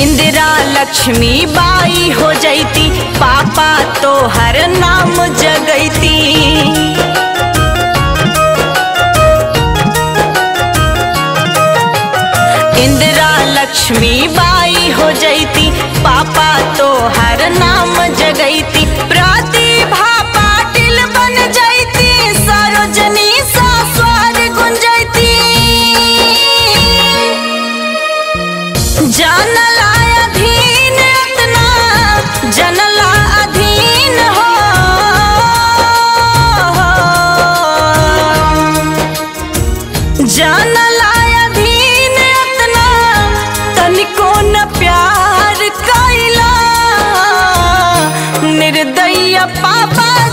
इंदिरा लक्ष्मी बाई हो जैती पापा तो हर नाम जगैती। इंदिरा लक्ष्मी बाई हो जैती पापा तो हर नाम जगैती।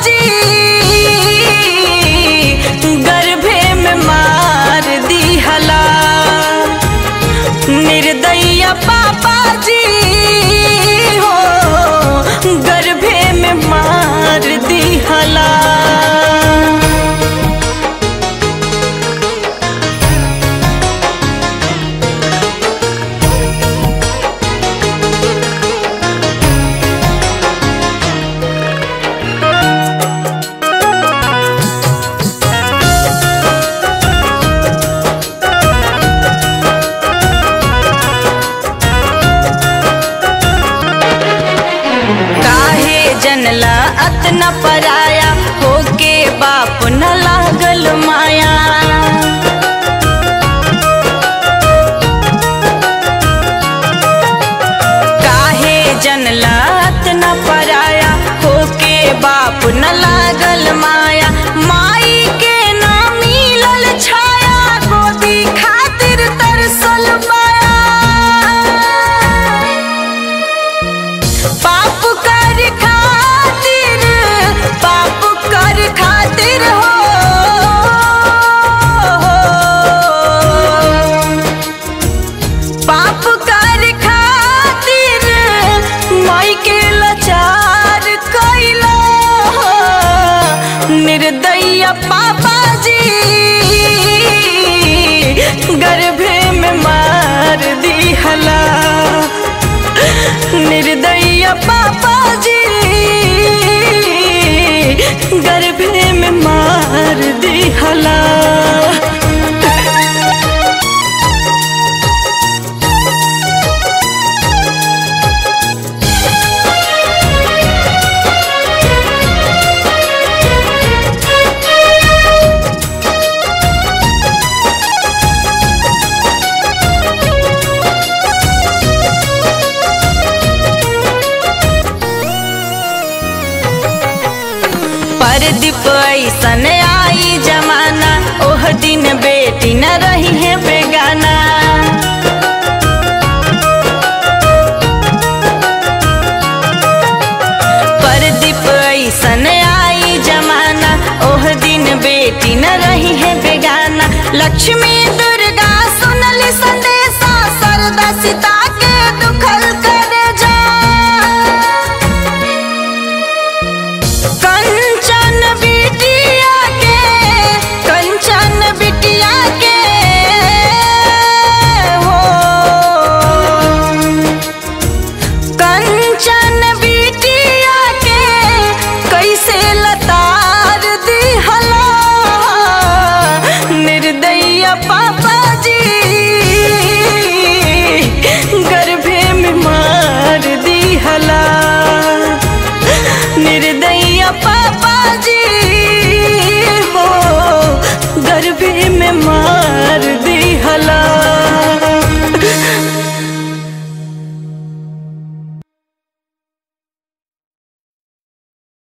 जी गर्भे में मार दिहला निर्दय काहे जनला अतना पराया होके बाप न लागल माया। निर्दय पापा जी गर्भे में मार दी हला। निर्दैया पापा परदीप ऐसन आई जमाना। ओह, दिन बेटी न रही है बेगाना। परदीप ऐसन आई जमाना। ओह, दिन न रही है बेगाना। लक्ष्मी